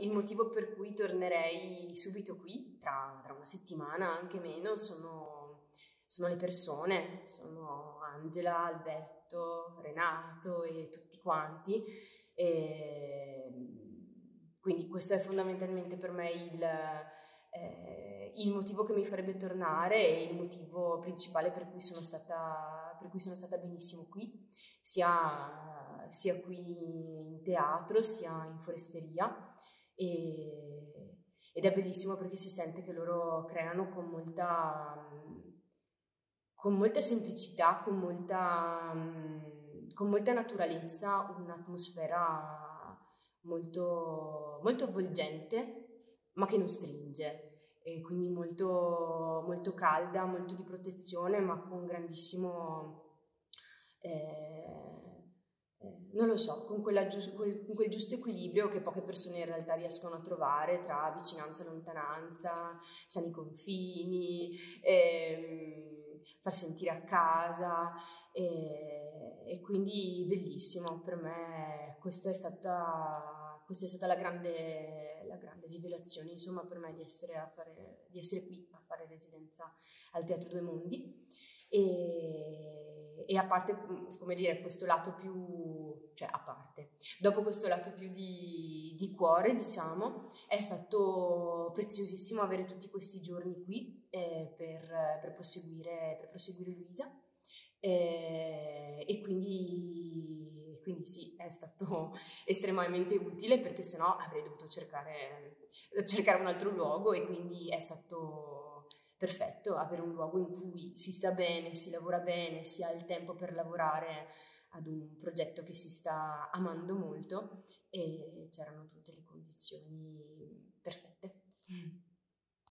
Il motivo per cui tornerei subito qui, tra, tra una settimana, anche meno, sono, sono le persone, sono Angela, Alberto, Renato e tutti quanti. E quindi questo è fondamentalmente per me il, eh, il, motivo che mi farebbe tornare e il motivo principale per cui sono stata, cui sono stata benissimo qui, sia, sia qui in teatro sia in foresteria. E, ed è bellissimo perché si sente che loro creano con molta, con molta semplicità, con molta, con molta naturalezza un'atmosfera molto, molto avvolgente, ma che non stringe, quindi molto, molto calda, molto di protezione, ma con grandissimo... Eh, eh, non lo so, con, giu- quel, con, quel, giusto equilibrio che poche persone in realtà riescono a trovare tra vicinanza e lontananza, sani confini, ehm, far sentire a casa e, e, quindi bellissimo. Per me questa è stata, questa è stata la, grande, la grande rivelazione insomma per me di essere, fare, di essere qui a fare residenza al Teatro Due Mondi. E, e, a parte, come dire, questo lato più, cioè a parte, dopo questo lato più di, di cuore, diciamo, è stato preziosissimo avere tutti questi giorni qui eh, per, per, proseguire, per proseguire Luisa. Eh, e quindi, quindi, sì, è stato estremamente utile perché sennò avrei dovuto cercare, cercare un altro luogo e quindi è stato perfetto avere un luogo in cui si sta bene, si lavora bene, si ha il tempo per lavorare ad un progetto che si sta amando molto e c'erano tutte le condizioni